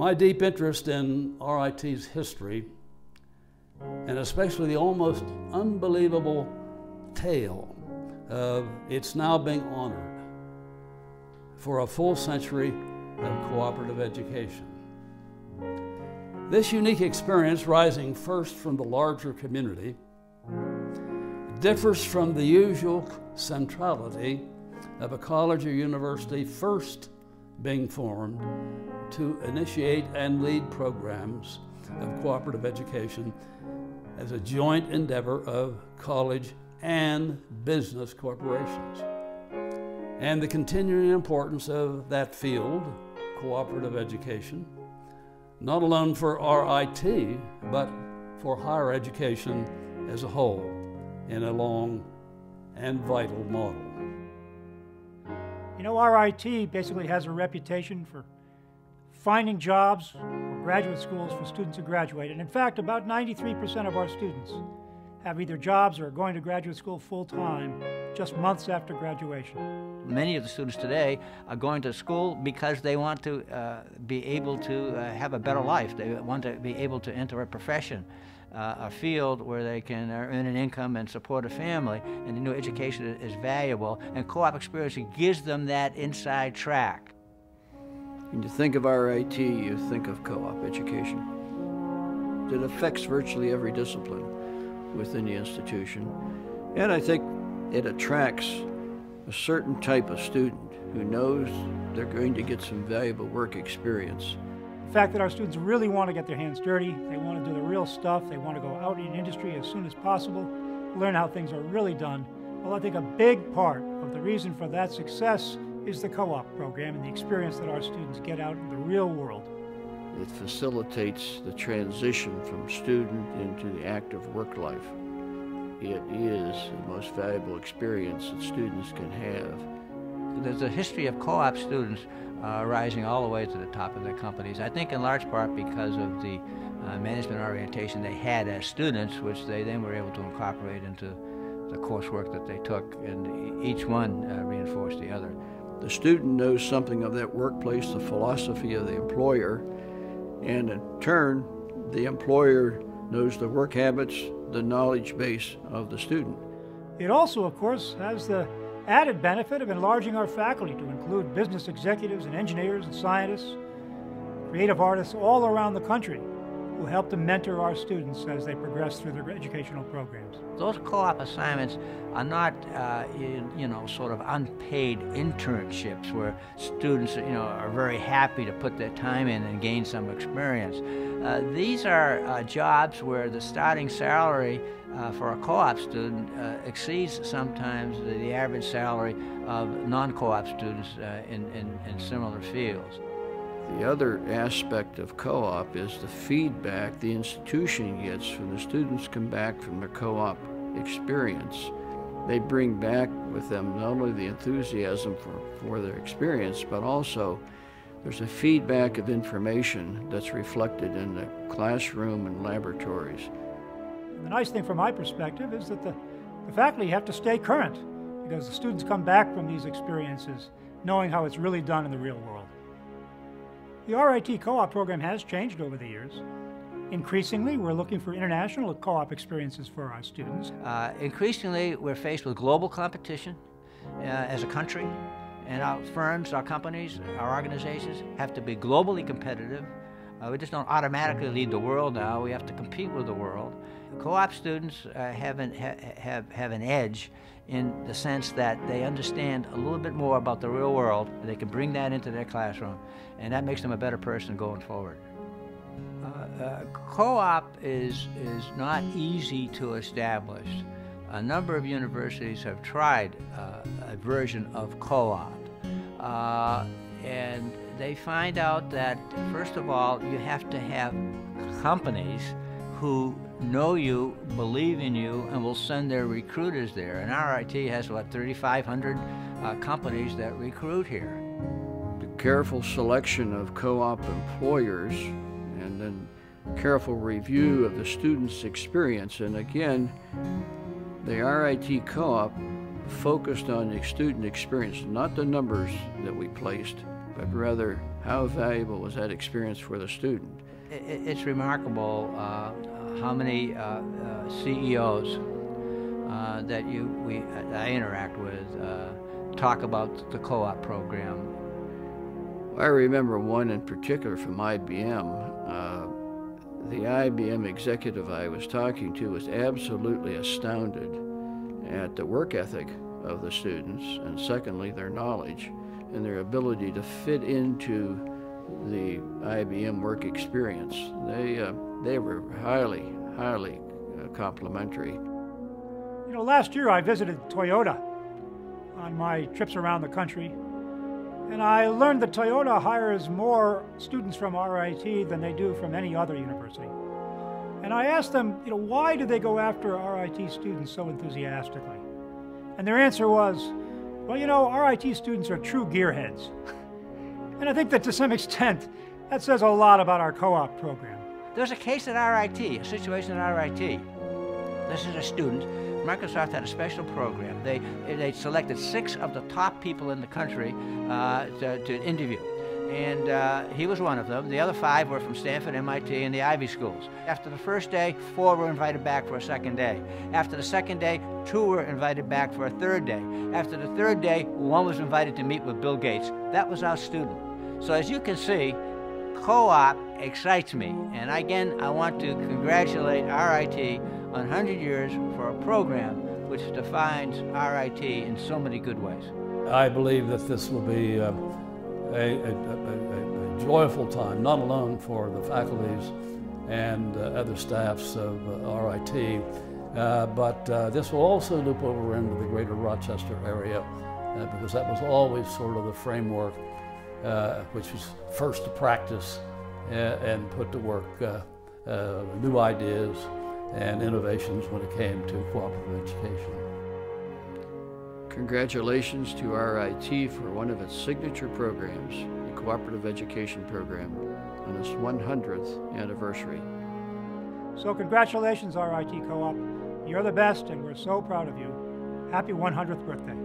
My deep interest in RIT's history, and especially the almost unbelievable tale of its now being honored for a full century of cooperative education. This unique experience, rising first from the larger community, differs from the usual centrality of a college or university first being formed to initiate and lead programs of cooperative education as a joint endeavor of college and business corporations. And the continuing importance of that field, cooperative education, not alone for RIT, but for higher education as a whole in a long and vital model. You know, RIT basically has a reputation for finding jobs or graduate schools for students who graduate. And in fact, about 93% of our students have either jobs or are going to graduate school full time just months after graduation. Many of the students today are going to school because they want to uh, be able to uh, have a better life. They want to be able to enter a profession. Uh, a field where they can earn an income and support a family, and the new education is valuable, and co-op experience gives them that inside track. When you think of RIT, you think of co-op education. It affects virtually every discipline within the institution. And I think it attracts a certain type of student who knows they're going to get some valuable work experience. The fact that our students really want to get their hands dirty, they want to do the real stuff, they want to go out in industry as soon as possible, learn how things are really done. Well, I think a big part of the reason for that success is the co-op program and the experience that our students get out in the real world. It facilitates the transition from student into the active work life. It is the most valuable experience that students can have. There's a history of co-op students uh, rising all the way to the top of their companies. I think in large part because of the uh, management orientation they had as students, which they then were able to incorporate into the coursework that they took, and each one uh, reinforced the other. The student knows something of that workplace, the philosophy of the employer, and in turn, the employer knows the work habits, the knowledge base of the student. It also, of course, has the added benefit of enlarging our faculty to include business executives and engineers and scientists, creative artists all around the country who help to mentor our students as they progress through their educational programs. Those co-op assignments are not, uh, you know, sort of unpaid internships where students, you know, are very happy to put their time in and gain some experience. Uh, these are uh, jobs where the starting salary uh, for a co-op student uh, exceeds sometimes the, the, average salary of non-co-op students uh, in, in, in similar fields. The other aspect of co-op is the feedback the institution gets when the students come back from their co-op experience. They bring back with them not only the enthusiasm for, for their experience, but also there's a feedback of information that's reflected in the classroom and laboratories. The nice thing from my perspective is that the, the faculty have to stay current because the students come back from these experiences knowing how it's really done in the real world. The RIT co-op program has changed over the years. Increasingly, we're looking for international co-op experiences for our students. Uh, increasingly, we're faced with global competition uh, as a country, and our firms, our companies, our organizations have to be globally competitive. Uh, we just don't automatically lead the world now. We have to compete with the world. Co-op students uh, have, an, ha, have, have an edge in the sense that they understand a little bit more about the real world. They can bring that into their classroom, and that makes them a better person going forward. Uh, uh, co-op is, is not easy to establish. A number of universities have tried uh, a version of co-op, uh, and they find out that, first of all, you have to have companies who know you, believe in you, and will send their recruiters there. And RIT has, what, 3,500 uh, companies that recruit here. The careful selection of co-op employers and then careful review of the student's experience. And again, the RIT co-op focused on the student experience, not the numbers that we placed, but rather how valuable was that experience for the student? It's remarkable uh, how many uh, uh, CEOs uh, that you we I interact with uh, talk about the co-op program. I remember one in particular from IBM. Uh, the IBM executive I was talking to was absolutely astounded at the work ethic of the students, and secondly, their knowledge and their ability to fit into the IBM work experience. They, uh, they were highly, highly uh, complimentary. You know, last year I visited Toyota on my trips around the country, and I learned that Toyota hires more students from RIT than they do from any other university. And I asked them, you know, why do they go after RIT students so enthusiastically? And their answer was, well, you know, RIT students are true gearheads. and I think that to some extent, that says a lot about our co-op program. There's a case at RIT, a situation at RIT. This is a student. Microsoft had a special program. They, they selected six of the top people in the country uh, to, to interview and uh, he was one of them. The other five were from Stanford, MIT, and the Ivy schools. After the first day, four were invited back for a second day. After the second day, two were invited back for a third day. After the third day, one was invited to meet with Bill Gates. That was our student. So as you can see, co-op excites me. And again, I want to congratulate RIT on 100 years for a program which defines RIT in so many good ways. I believe that this will be uh, a, a, a, a, joyful time, not alone for the faculties and uh, other staffs of uh, RIT, uh, but uh, this will also loop over into the greater Rochester area because that was always sort of the framework which was first to practice and put to work new ideas and innovations when it came to cooperative education. Congratulations to RIT for one of its signature programs, the Cooperative Education Program, on its 100th anniversary. So congratulations, RIT Co-op. You're the best, and we're so proud of you. Happy 100th birthday.